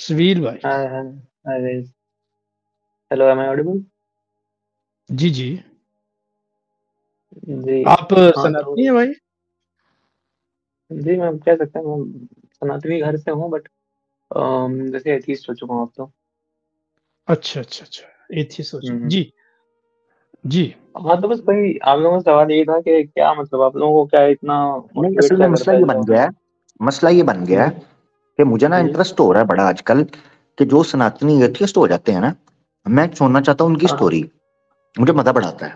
सवीर भाई। Hi hi hi guys hello am I audible जी जी। जी। आप हाँ सनातनी तो हैं भाई? जी मैं कह सकता हूँ मैं सनातनी घर से हूँ बट जैसे एथीस्ट हो चुका हूँ अब तो। अच्छा अच्छा अच्छा। एथियस्ट हो चुके हम्म। जी जी। हाँ तो बस वही आप लोगों का सवाल यही था कि क्या मतलब आप लोगों को क्या इतना नहीं असल में मसला ये बन गया है। मसला ये बन गया है कि मुझे ना हम्म इंटरेस्ट हो रहा है बड़ा आजकल कि जो सनातनी एथियस्ट हो जाते हैं ना मैं सुनना चाहता हूँ उनकी हाँ। स्टोरी मुझे मज़ा बड़ा आता है।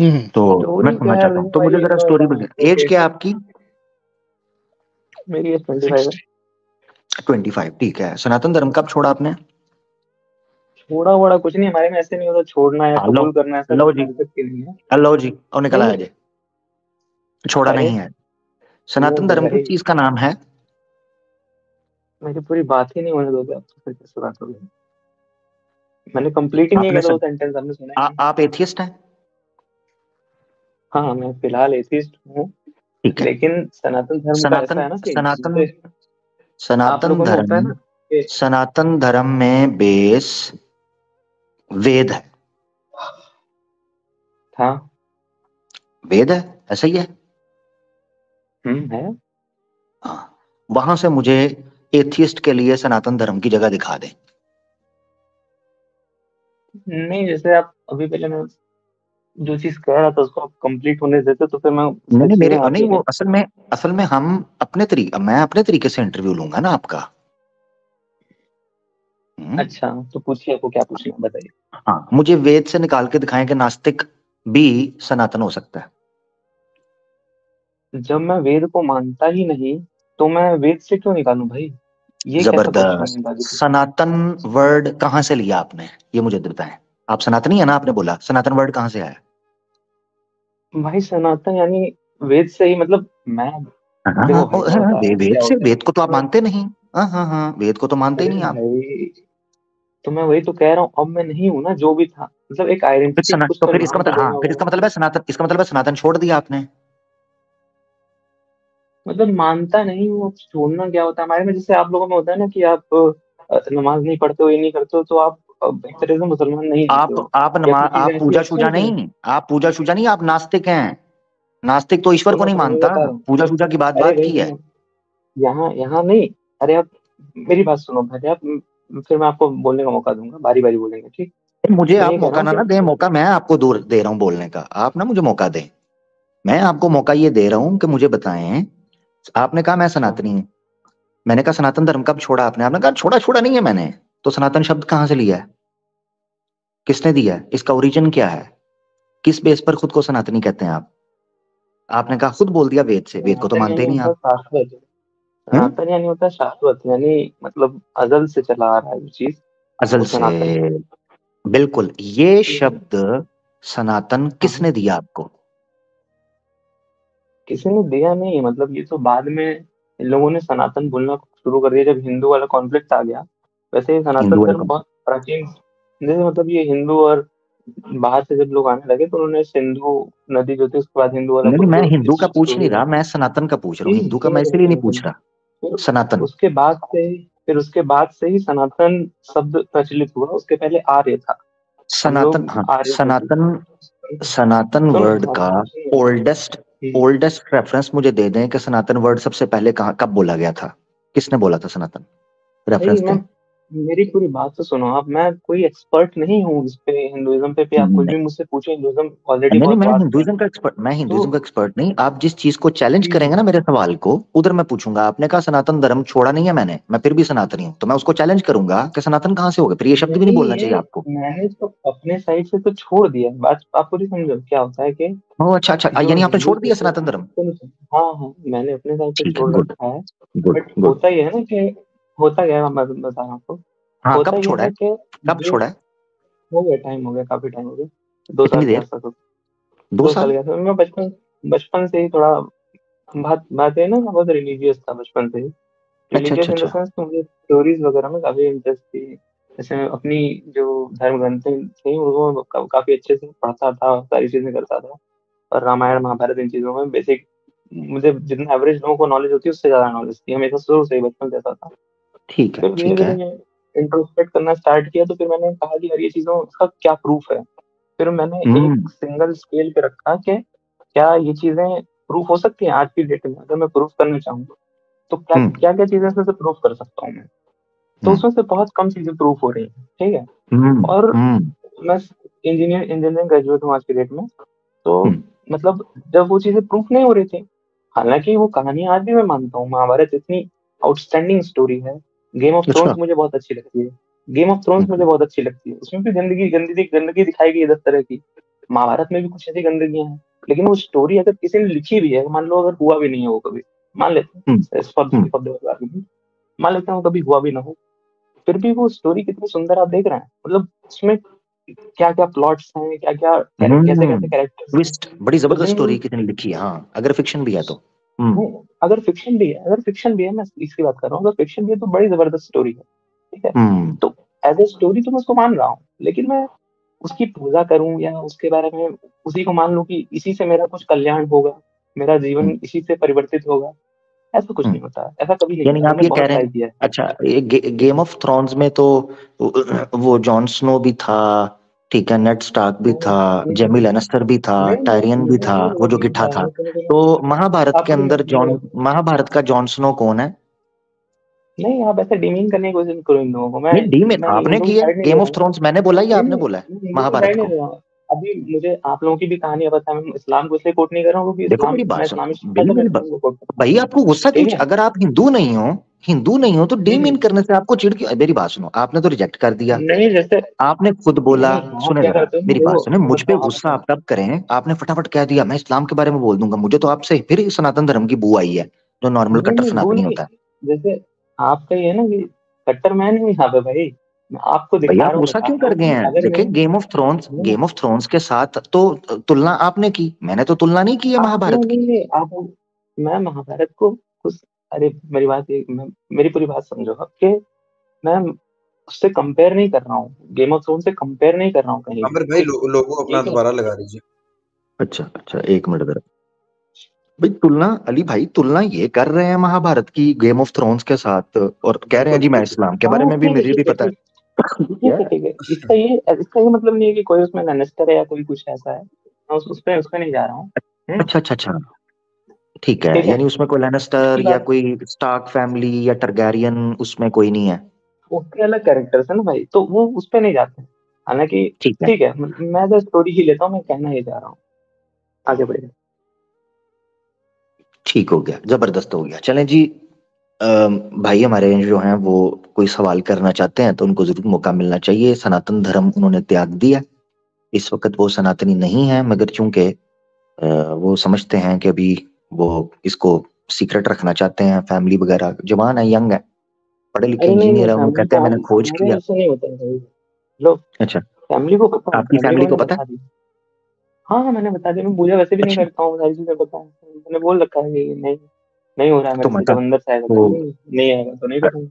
हम्म। तो मैं सुनना चाहता हूँ। तो मुझे जरा स्टोरी बताऊँ बता। आपको एज क्या है आपकी? मेरी एज ट्वेंटी फाइव है ट्वेंटी फाइव ठीक है। सनातन धर्म कब छोड़ा आपने? छोड़ा वोड़ा कुछ नहीं। हमारे में ऐसे नहीं होता छोड़ना या हाँ कबूल करना ऐसा लो जी। कॉन्सेप्ट ही है जी। और निकल आया छोड़ा नहीं है। सनातन धर्म किस चीज़ का नाम है मेरी पूरी बात ही नहीं होने दोगे आप तो फिर कैसे बात होगी? मैंने कंप्लीट ही नहीं किया वो सेंटेंस आपने सुना ही आ, आप एथियस्ट हैं? हाँ हाँ मैं फ़िलहाल एथिस्ट हूँ ठीक है। लेकिन सनातन धर्म सनातन है ना कि सनातन सनातन है धर्म ना सनातन धर्म में बेस वेद है। था वेद है? ऐसा ही है? हम्म है। हाँ। वहाँ से मुझे एथियस्ट के लिए सनातन धर्म की जगह दिखा दें। नहीं जैसे आप अभी पहले मैं जो चीज़ कह रहा था उसको आप कंप्लीट होने देते तो फिर मैं नहीं नहीं मेरे नहीं वो असल में असल में हम अपने तरीके मैं अपने तरीके से इंटरव्यू लूँगा ना आपका। हम्म, अच्छा तो पूछिए आपको क्या पूछना है बताइए। हाँ मुझे वेद से निकाल के दिखाएँ कि नास्तिक भी सनातन हो सकता है। जब मैं वेद को मानता ही नहीं तो मैं वेद से क्यों निकालू भाई? ये ज़बरदस्त। सनातन वर्ड कहाँ से लिया आपने? ये मुझे बताएँ। आप सनातनी है ना? आपने बोला। सनातन वर्ड कहाँ से आया? भाई सनातन यानी वेद से ही मतलब मैं हाँ हाँ हाँ, वे, वेद से वेद को तो आप मानते नहीं। हाँ हाँ हाँ वेद को तो मानते ही नहीं आप। तो मैं वही तो कह रहा हूँ अब मैं नहीं हूँ ना जो भी था मतलब एक तो आइडेंटिटी तो तो फिर इसका मतलब हाँ फिर इसका मतलब है सनातन इसका मतलब है सनातन छोड़ दिया आपने। मतलब मानता नहीं हूँ अब छोड़ना क्या होता है? हमारे में जैसे आप लोगों में होता है ना कि आप नमाज़ नहीं पढ़ते हो ये नहीं करते हो तो आप एक तरह से मुसलमान नहीं आप आप या नमा फिर चीज़ें आप पूजा शूजा नहीं आप पूजा शूजा नहीं आप नास्तिक हैं। नास्तिक तो ईश्वर को नहीं मानता। पूजा शूजा की बात बात की है। यहाँ यहाँ नहीं। अरे आप मेरी बात सुनो पहले आप फिर मैं आपको बोलने का मौका दूँगा बारी बारी बोलेंगे ठीक? मुझे आप मौका ना ना दें मौका मैं आपको दूर दे रहा हूँ बोलने का। आप ना मुझे मौका दें। मैं आपको मौका ये दे रहा हूँ कि मुझे बताएँ आपने कहा मैं सनातनी हूँ। मैंने कहा सनातन धर्म कब छोड़ा आपने? आपने कहा छोड़ा छोड़ा नहीं है मैंने। तो सनातन शब्द कहाँ से लिया है? किसने दिया है? इसका ओरिजिन क्या है? किस बेस पर खुद को सनातनी कहते हैं आप? आपने कहा खुद बोल दिया वेद से। वेद को तो मानते ही नहीं आप। हम्म? सनातन यानी होता है शाश्वत यानी मतलब अजल से चला आ रहा है चीज़। अजल से। बिल्कुल। ये शब्द सनातन। किसने दिया आपको? किसी ने दिया नहीं मतलब ये तो बाद में इन लोगों ने सनातन बोलना शुरू कर दिया जब हिंदू वाला कॉन्फ्लिक्ट आ गया। वैसे ही सनातन धर्म बहुत प्राचीन जैसे मतलब ये हिंदू और बाहर से जब लोग आने लगे तो उन्होंने सिंधु नदी जो थी उसके बाद हिंदू वाला नहीं मैं हिंदू का पूछ नहीं रहा मैं सनातन का पूछ रहा हूँ हिंदू का मैं इसलिए नहीं पूछ रहा सनातन। उसके बाद से फिर उसके बाद से ही सनातन शब्द प्रचलित हुआ उसके पहले आर्य था। सनातन हाँ सनातन सनातन वर्ड का ओल्डेस्ट ओल्डेस्ट रेफरेंस मुझे दे दें कि सनातन वर्ड सबसे पहले कहाँ कब बोला गया था? किसने बोला था सनातन? रेफरेंस दें। मेरी पूरी बात तो सुनो आप मैं कोई एक्सपर्ट नहीं हूँ इस पे हिंदुइज्म पे, पे आप कुछ भी मुझसे पूछे हिंदुइज्म ऑलरेडी नहीं मैं हिंदुइज्म का एक्सपर्ट मैं तो हिंदुइज्म का एक्सपर्ट नहीं आप जिस चीज़ को चैलेंज करेंगे ना मेरे सवाल को उधर मैं पूछूँगा। आपने कहा सनातन धर्म छोड़ा नहीं है मैंने मैं फिर भी सनातनी हूँ तो मैं उसको चैलेंज करूँगा कि सनातन कहाँ से हो गए फिर ये शब्द भी नहीं बोलना चाहिए आपको। मैंने तो अपने साइड से तो छोड़ दिया। बात आप पूरी समझो क्या होता है कि ओह अच्छा अच्छा यानी आपने छोड़ दिया सनातन धर्म? सुनो हाँ हाँ मैंने अपने साइड से छोड़ रखा है। बट होता ही है ना कि होता है मैं बता रहा हूँ आपको। हाँ कब छोड़ा है कब छोड़ा है? हो गया टाइम हो गया काफ़ी टाइम हो गया। दो साल देर? दो दो साल आसपास। मैं बचपन बचपन से ही थोड़ा बात बात है ना बहुत रिलीजियस था बचपन से ही। अच्छा रिलीजियस अच्छा। इन द सेंस मुझे स्टोरीज वगैरह में काफ़ी इंटरेस्ट थी। जैसे अपनी जो धर्म ग्रंथें थी वो का, काफ़ी अच्छे से पढ़ता था सारी चीज़ें करता था। और रामायण महाभारत इन चीज़ों में बेसिक मुझे जितना एवरेज लोगों को नॉलेज होती है उससे ज़्यादा नॉलेज थी। हमेशा शुरू से ही बचपन से ऐसा था। ठीक है ठीक है। इंट्रोस्पेक्ट करना स्टार्ट किया तो फिर मैंने कहा कि यार ये चीज़ों इसका क्या प्रूफ है? फिर मैंने हम्म। एक सिंगल स्केल पे रखा कि क्या ये चीज़ें प्रूफ हो सकती हैं आज की डेट में अगर मैं प्रूफ करना चाहूँगा। तो क्या हम्म। क्या क्या चीज़ें इसमें से प्रूफ कर सकता हूँ मैं? तो हम्म। उसमें से बहुत कम चीज़ें प्रूफ हो रही है ठीक है? हम्म और हम्म। मैं इंजीनियर इंजीनियरिंग ग्रेजुएट हूँ आज की डेट में तो हम्म। मतलब जब वो चीज़ें प्रूफ नहीं हो रही थी हालाँकि वो कहानी आज भी मैं मानता हूँ महाभारत इतनी आउटस्टैंडिंग स्टोरी है गेम ऑफ़ थ्रोन्स मुझे बहुत अच्छी लगती है। गेम ऑफ़ थ्रोन्स मुझे हम्म बहुत अच्छी लगती है। उसमें भी गंदगी गंदगी गंदगी दिखाई गई है दस तरह की। महाभारत में भी कुछ ऐसी गंदगियाँ हैं। लेकिन वो स्टोरी अगर किसी ने लिखी भी है मान लो अगर हुआ भी नहीं है वो कभी मान लेते हैं हम्म। हम्म। मान लेते हैं कभी हुआ भी ना हो फिर भी वो स्टोरी कितनी सुंदर आप देख रहे हैं। मतलब उसमें क्या क्या प्लॉट्स हैं क्या क्या कैसे कैसे हम्म। कैरेक्टर्स ट्विस्ट बड़ी ज़बरदस्त स्टोरी किसी ने लिखी है हाँ। अगर फिक्शन भी है तो। हम्म। अगर फिक्शन भी है अगर फिक्शन भी है मैं इसकी बात कर रहा हूँ अगर फिक्शन भी है तो बड़ी ज़बरदस्त स्टोरी है ठीक है? हम्म। तो एज ए स्टोरी तो मैं उसको मान रहा हूँ लेकिन मैं उसकी पूजा करूँ या उसके बारे में उसी को मान लूँ कि इसी से मेरा कुछ कल्याण होगा मेरा जीवन हम्म। इसी से परिवर्तित होगा ऐसा कुछ नहीं हम्म। होता ऐसा कभी नहीं यानी आप ये कह रहे हैं अच्छा ये गे, गेम ऑफ़ थ्रोन्स में तो वो जॉन स्नो भी था ठीक है नेट स्टार्क भी था जेमी लेनेस्टर भी था टायरियन भी था वो जो गिठा था। तो महाभारत के अंदर जॉन महाभारत का जॉन स्नो कौन है? नहीं आप ऐसे डीमिंग करने की कोशिश करो इन लोगों को। मैं नहीं डी में मैं आपने किया की है गेम ऑफ़ थ्रोन्स मैंने बोला या आपने बोला है? महाभारत को। अभी मुझे आप लोगों की भी कहानी पता है मैं इस्लाम को इसलिए कोट नहीं कर रहा हूँ क्योंकि मैं भाई आपको गुस्सा क्यों अगर आप हिंदू नहीं हो हिंदू नहीं हो तो डी हम्म करने से आपको चिढ़ क्यों मेरी बात सुनो आपने तो रिजेक्ट कर दिया। नहीं जैसे आपने खुद बोला सुने मेरी बात सुने मुझ पे गुस्सा आप तब करें आपने फटाफट कह दिया मैं इस्लाम के बारे में बोल दूँगा मुझे तो आपसे फिर सनातन धर्म की बू आई है जो नॉर्मल कट्टर नहीं सनातनी नहीं होता है। जैसे आपका ये है ना कि कट्टर मैन हूँ यहाँ पे भाई। मैं आपको भैया आप गुस्सा क्यों कर गए हैं? देखिए Game of Thrones Game of Thrones के साथ तो तुलना आपने की। मैंने तो तुलना नहीं की है महाभारत की। आप मैं महाभारत को कुछ अरे मेरी बात मेरी पूरी बात समझो आप कि मैं उससे कंपेयर नहीं कर रहा हूँ। गेम ऑफ़ थ्रोन से कंपेयर नहीं कर रहा हूँ कहीं अमर भाई लो, लोगो अपना दोबारा लगा दीजिए। अच्छा अच्छा एक मिनट जरा। भाई तुलना अली भाई तुलना ये कर रहे हैं महाभारत की गेम ऑफ़ थ्रोन्स के साथ और कह रहे हैं जी मैं इस्लाम के बारे हाँ में भी ठीक मुझे भी पता है। ठीक है इसका ये इसका ये मतलब नहीं है कि कोई उसमें है या कोई कुछ ऐसा है। मैं उस उस पे उस पे नहीं जा रहा हूँ। हम्म, अच्छा अच्छा अच्छा। ठीक है यानी उसमें कोई लैनिस्टर या कोई स्टार्क फैमिली या टरगैरियन उसमें कोई नहीं है? उसके अलग कैरेक्टर्स है ना भाई तो वो उस पे नहीं जाते। हालाँकि ठीक है। ठीक है मैं तो स्टोरी ही लेता हूँ मैं कहना ही चाह रहा हूँ। आगे बढ़िए। ठीक हो गया ज़बरदस्त हो गया। चलें जी भाई हमारे जो हैं वो कोई सवाल करना चाहते हैं तो उनको ज़रूर मौका मिलना चाहिए। सनातन धर्म उन्होंने त्याग दिया। इस वक्त वो सनातनी नहीं है मगर चूँकि वो समझते हैं कि अभी वो इसको सीक्रेट रखना चाहते हैं फैमिली वगैरह जवान है यंग है पढ़े लिखे इंजीनियर है वो कहते हैं मैंने खोज किया। अच्छा। फैमिली को आपकी फैमिली को पता है? हाँ हाँ मैंने बता दिया मैं पूजा वैसे भी नहीं अच्छा। करता हूँ सारी चीज़ें पता है मैंने बोल रखा है नहीं। नहीं हो रहा है तो मेरे से माता अंदर से आएगा तो नहीं आएगा तो नहीं करेंगे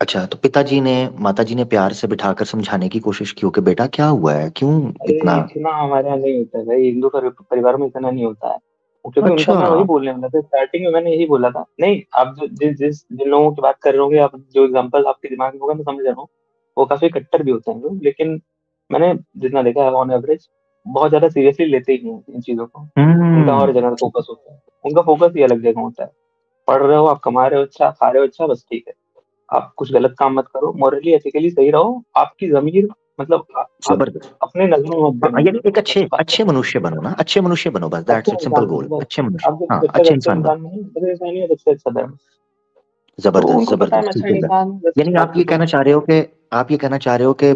अच्छा तो पिताजी ने माताजी ने प्यार से बिठाकर समझाने की कोशिश की हो कि बेटा क्या हुआ है? क्यों अरे इतना? इतना हमारे यहाँ नहीं होता है भाई हिंदू परिवार में इतना नहीं होता है। क्योंकि उनका अच्छा। मैं वही बोलने वाला था स्टार्टिंग में मैंने यही बोला था नहीं आप जो जिस जिस जिन लोगों की बात कर रहे होंगे आप जो एग्जांपल आपके दिमाग में होगा मैं समझ रहा हूँ। वो काफ़ी कट्टर भी होते हैं लोग लेकिन मैंने जितना देखा है ऑन एवरेज बहुत ज़्यादा सीरियसली लेते ही नहीं हैं इन चीज़ों को। उनका और हम्म जगह फोकस होता है। उनका फोकस ही अलग जगह होता है। पढ़ रहे हो आप कमा रहे हो अच्छा खा रहे हो अच्छा बस ठीक है। आप कुछ गलत काम मत करो मॉरली एथिकली सही रहो। आपकी जमीर मतलब अपने नज़रों में यानी एक अच्छे अच्छे मनुष्य बनो ना अच्छे मनुष्य बनो बस दैट्स अच्छा इट सिंपल गोल अच्छे मनुष्य। हाँ अच्छे अच्छे इंसान बनो। सबसे अच्छा धर्म तो ज़बरदस्त मैं ज़बरदस्त अच्छा यानी आप ये तो कहना चाह रहे हो कि आप ये कहना चाह रहे हो कि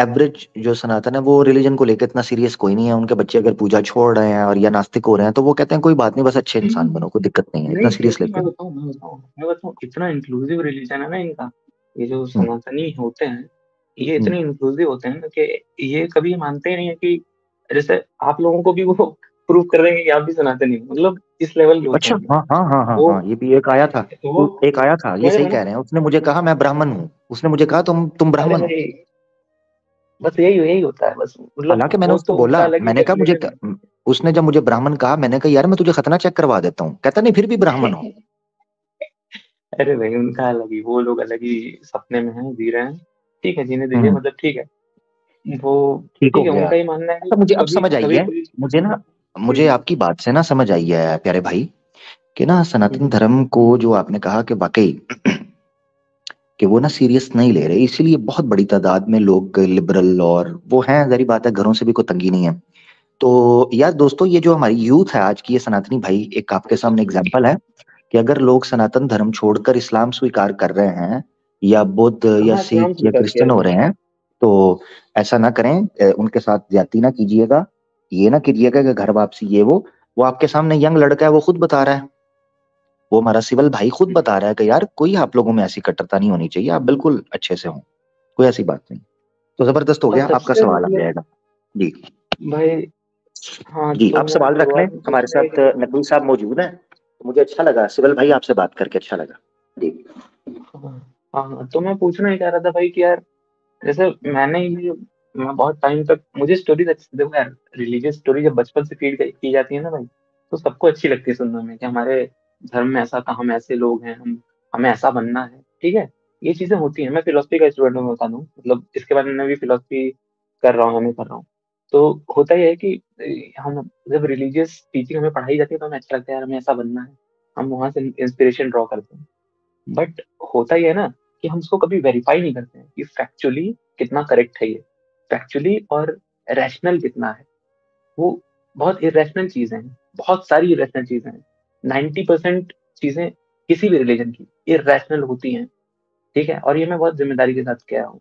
एवरेज जो सनातन है वो रिलीजन को लेकर इतना सीरियस कोई नहीं है। उनके बच्चे अगर पूजा छोड़ रहे हैं और या नास्तिक हो रहे हैं तो वो कहते हैं कोई बात नहीं बस अच्छे इंसान हम्म, बनो कोई दिक्कत नहीं है इतना सीरियस लेते इतना इंक्लूसिव रिलीजन है ना इनका ये जो हम्म, सनातनी होते हैं ये हम्म, इतने इंक्लूसिव होते हैं कि ये कभी मानते नहीं है कि जैसे आप लोगों को भी वो प्रूव कर देंगे कि आप भी सनातनी हो मतलब इस लेवल के अच्छा हाँ। हाँ हाँ हाँ हाँ ये भी एक आया था एक आया था ये सही कह रहे हैं उसने मुझे कहा मैं ब्राह्मण हूँ। उसने मुझे कहा तुम तुम ब्राह्मण बस यही यही होता है बस मतलब हालाँकि मैंने उसको तो बोला मैंने कहा मुझे उसने जब मुझे ब्राह्मण कहा मैंने कहा यार मैं तुझे खतना चेक करवा देता हूँ कहता नहीं फिर भी ब्राह्मण हो अरे भाई उनका अलग ही वो लोग अलग ही सपने में हैं जी रहे हैं ठीक है जीने दीजिए हम्म। मतलब ठीक है वो ठीक है उनका ही मानना है तो मुझे अब समझ आई है मुझे ना मुझे हम्म। आपकी बात से ना समझ आई है प्यारे भाई कि ना सनातन हम्म। धर्म को जो आपने कहा कि वाकई कि वो ना सीरियस नहीं ले रहे इसीलिए बहुत बड़ी तादाद में लोग लिबरल और वो हैं जरी बात है घरों से भी कोई तंगी नहीं है। तो यार दोस्तों ये जो हमारी यूथ है आज की ये सनातनी भाई एक आपके सामने एग्ज़ाम्पल है कि अगर लोग सनातन धर्म छोड़कर इस्लाम स्वीकार कर रहे हैं या बुद्ध या हाँ, सिख या क्रिश्चियन हो रहे हैं तो ऐसा ना करें उनके साथ ज़्यादा ना कीजिएगा। ये ना कीजिएगा कि घर वापसी ये वो वो आपके सामने यंग लड़का है वो खुद बता रहा है। वो हमारा सिविल भाई खुद बता रहा है कि यार कोई आप लोगों में ऐसी कट्टरता नहीं होनी चाहिए आप बिल्कुल अच्छे से हो। कोई ऐसी बात नहीं। तो ज़बरदस्त हो गया आपका सवाल आ मतलब- जाएगा। जी। भाई हाँ जी तो आप सवाल रख लें। हमारे साथ नकवी साहब मौजूद हैं। तो मुझे अच्छा लगा सिविल भाई आपसे बात करके अच्छा लगा। जी। हाँ हाँ, तो मैं पूछना ही चाह रहा था भाई कि यार जैसे मैंने मैं बहुत टाइम तक मुझे स्टोरीज अच्छी देखो यार रिलीजियस स्टोरी जब बचपन से फ़ीड की जाती है ना भाई तो सबको अच्छी लगती है सुनने में कि हमारे धर्म में ऐसा था हम ऐसे लोग हैं, हम, हमें ऐसा बनना है, ठीक है? ये चीज़ें होती हैं। मैं फिलोसफी का स्टूडेंट हूँ बता दूँ मतलब इसके बारे में भी फिलोसफी कर रहा हूँ हमें कर रहा हूँ। तो होता ही है कि हम जब रिलीजियस टीचिंग हमें पढ़ाई जाती है तो हमें अच्छा लगता है, यार हमें ऐसा बनना है, हम वहाँ से इंस्पिरेशन ड्रॉ करते हैं। बट होता ही है ना, कि हम उसको कभी वेरीफाई नहीं करते हैं कि फैक्चुअली कितना करेक्ट है ये। फैक्चुअली और रैशनल कितना है। वो बहुत इरेशनल चीज़ें हैं, बहुत सारी इरेशनल चीज़ें हैं। नाइन्टी परसेंट चीज़ें किसी भी रिलीजन की इरेशनल होती हैं ठीक है? और ये मैं बहुत ज़िम्मेदारी के साथ कह रहा हूँ।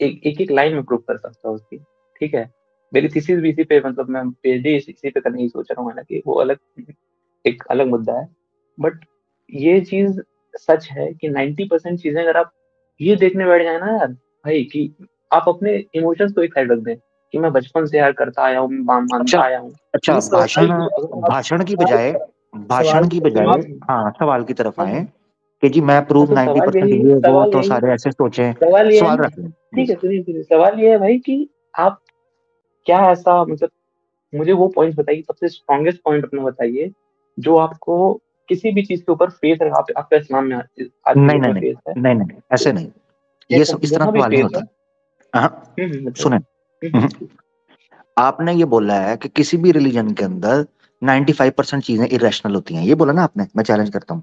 एक एक एक लाइन में प्रूव कर सकता हूँ उसकी ठीक है? मेरी थीसिस भी इसी पे मतलब मैं पीएचडी इसी पे करने की सोच रहा हूँ हालाँकि वो अलग एक अलग मुद्दा है। बट ये चीज़ सच है कि 90 परसेंट चीज़ें अगर आप ये देखने बैठ जाए ना यार भाई कि आप अपने इमोशंस को एक साइड रख दें कि मैं बचपन से यार करता आया हूँ मानता अच्छा, आया हूँ। अच्छा तो भाषण भाषण की बजाय भाषण की बजाय हाँ सवाल की तरफ़ आए कि जी मैं प्रूव तो नाइन्टी परसेंट ये वो तो सारे ऐसे सोचे सवाल ये सवाल ठीक है सुनिए सुनिए। सवाल ये है भाई कि आप क्या ऐसा मतलब मुझे वो पॉइंट बताइए सबसे स्ट्रॉन्गेस्ट पॉइंट अपना बताइए जो आपको किसी भी चीज़ के ऊपर फेथ है आप, आपका इस्लाम में नहीं नहीं नहीं नहीं नहीं ऐसे नहीं। ये सब इस तरह सवाल नहीं होता। हाँ। है, हम्म, हम्म। सुने। हम्म, आपने ये बोला है कि किसी भी रिलीजन के अंदर 95 परसेंट चीज़ें इरेशनल होती हैं। ये बोला ना आपने मैं चैलेंज करता हूँ।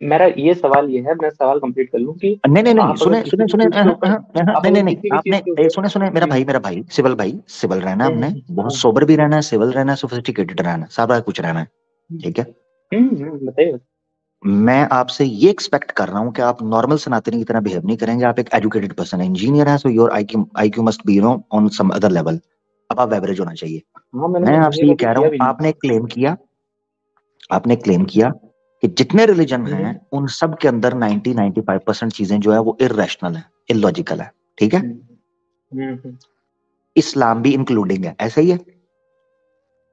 मेरा ये सवाल ये है मैं सवाल कंप्लीट कर लूँ कि नहीं नहीं नहीं सुने सुने सुने नहीं नहीं नहीं आपने सुने सुने मेरा हम्म। भाई मेरा भाई सिविल भाई सिविल रहना है हमने हम्म, बहुत। सोबर भी रहना है सिविल रहना है सोफिस्टिकेटेड रहना सारा कुछ रहना है ठीक है? हम्म, हम्म, बताइए। मैं आपसे ये एक्सपेक्ट कर रहा हूँ कि आप नॉर्मल सनातनी की तरह बिहेव नहीं करेंगे आप एक एजुकेटेड पर्सन है इंजीनियर है so your IQ IQ must be no on some other level अब आप एवरेज होना चाहिए। हाँ मैं आपसे ये कह रहा हूँ आपने क्लेम किया आपने क्लेम किया कि जितने रिलीजन हैं हम्म। उन सब के अंदर 90 95 परसेंट चीज़ें जो है वो इरेशनल है इलॉजिकल है ठीक है? हम्म, हम्म, इस्लाम भी इंक्लूडिंग है ऐसा ही है?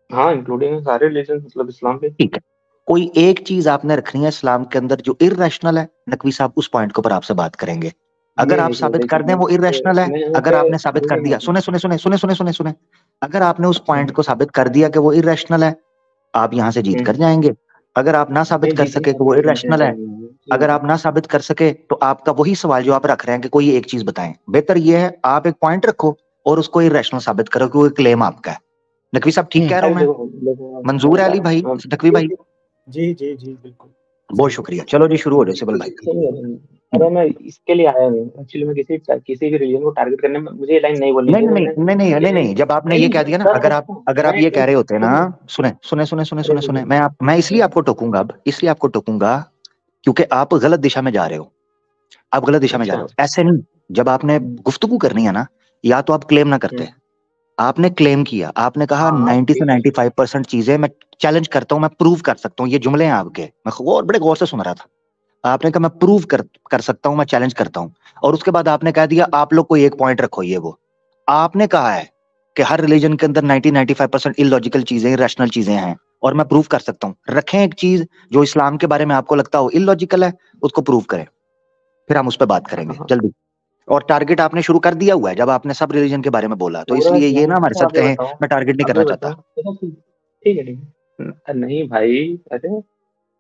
हाँ इंक्लूडिंग है सारे रिलीजन मतलब इस्लाम पे ठीक है। कोई एक चीज़ आपने रखनी है इस्लाम के अंदर जो इरेशनल है नकवी साहब उस पॉइंट के ऊपर आपसे बात करेंगे। अगर आप साबित कर दें वो इरेशनल है। अगर आपने साबित कर दिया। सुने सुने सुने सुने सुने सुने सुने। अगर आपने उस पॉइंट को साबित कर दिया कि वो इरेशनल है आप यहाँ से जीत कर जाएँगे। अगर आप ना साबित कर सके कि वो कोई इरेशनल है अगर आप ना साबित कर सके तो आपका वही सवाल जो आप रख रहे हैं कि कोई एक चीज़ बताएँ। बेहतर ये है आप एक पॉइंट रखो और उसको इरेशनल साबित करो कि वो क्लेम आपका है। नकवी साहब ठीक हम्म, कह रहा हूँ मैं? मंजूर है अली भाई नकवी भाई। जी जी जी बिल्कुल। बहुत शुक्रिया। चलो जी शुरू हो जाओ सिबल भाई। अरे मैं इसके लिए आया नहीं। एक्चुअली मैं किसी किसी भी रिलीजन को टारगेट करने में मुझे ये लाइन नहीं बोलनी नहीं नहीं नहीं नहीं नहीं नहीं जब आपने ये कह दिया ना अगर आप अगर आप ये कह रहे होते ना सुने सुने सुने सुने सुने सुने मैं आप मैं इसलिए आपको टोकूँगा अब इसलिए आपको टोकूँगा क्योंकि आप गलत दिशा में जा रहे हो। आप गलत दिशा में जा रहे हो। ऐसे नहीं जब आपने गुफ्तगू करनी है ना या तो आप क्लेम ना करते। हम्म। आपने क्लेम किया आपने कहा हाँ, 90 से है। 95 परसेंट चीज़ें मैं चैलेंज करता हूँ मैं प्रूव कर सकता हूँ ये जुमले हैं आपके। मैं गौर बड़े गौर से सुन रहा था। आपने कहा मैं प्रूव कर कर सकता हूँ मैं चैलेंज करता हूँ। और उसके बाद आपने कह दिया आप लोग कोई एक पॉइंट रखो ये वो। आपने कहा है कि हर रिलीजन के अंदर 90 95 परसेंट इलॉजिकल चीज़ें रैशनल चीज़ें हैं। और मैं प्रूव कर सकता हूँ। रखें एक चीज़ जो इस्लाम के बारे में आपको लगता हो इलॉजिकल है उसको प्रूव करें। फिर हम उस पर बात करेंगे। हाँ। जल्दी। और टारगेट आपने शुरू कर दिया हुआ है जब आपने सब रिलीजन के बारे में बोला तो इसलिए ये ना हमारे साथ कहें मैं टारगेट नहीं करना चाहता। ठीक ठीक है ठीक है। नहीं भाई अरे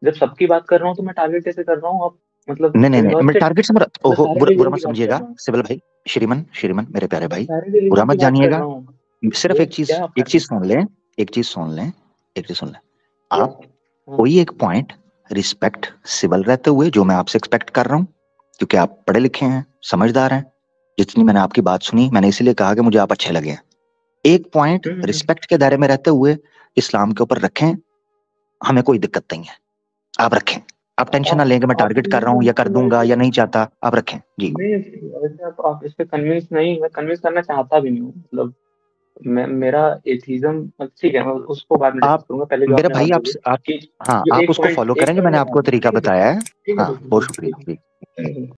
जब सबकी बात कर रहा हूँ तो मैं टारगेट कैसे कर रहा हूँ? आप मतलब नहीं नहीं नहीं मैं टारगेट से मेरा मैं ओहो बुरा बुरा मत समझिएगा सिविल भाई श्रीमन श्रीमन मेरे प्यारे भाई बुरा मत जानिएगा। सिर्फ़ एक चीज़ एक चीज़ सुन लें एक चीज़ सुन लें एक चीज़ सुन लें। आप कोई एक पॉइंट रिस्पेक्ट सिविल रहते हुए जो मैं आपसे एक्सपेक्ट कर रहा हूँ क्योंकि आप पढ़े लिखे हैं समझदार हैं जितनी मैंने आपकी बात सुनी मैंने इसीलिए कहा कि मुझे आप अच्छे लगे हैं। एक पॉइंट हम्म, हम्म, रिस्पेक्ट के दायरे में रहते हुए इस्लाम के ऊपर रखें हमें कोई दिक्कत नहीं है। आप रखें। आप टेंशन ना आप लें कि मैं टारगेट कर रहा हूँ या कर दूँगा या नहीं चाहता आप रखें। जी। नहीं आप आप इस पे कन्विंस नहीं मैं कन्विंस करना चाहता भी नहीं हूँ। मतलब मैं मेरा एथिज्म ठीक है मैं उसको बाद में आप करूँगा। पहले मेरे भाई आप आप हाँ आप उसको फॉलो करेंगे मैंने आपको तरीका बताया है। हाँ बहुत शुक्रिया है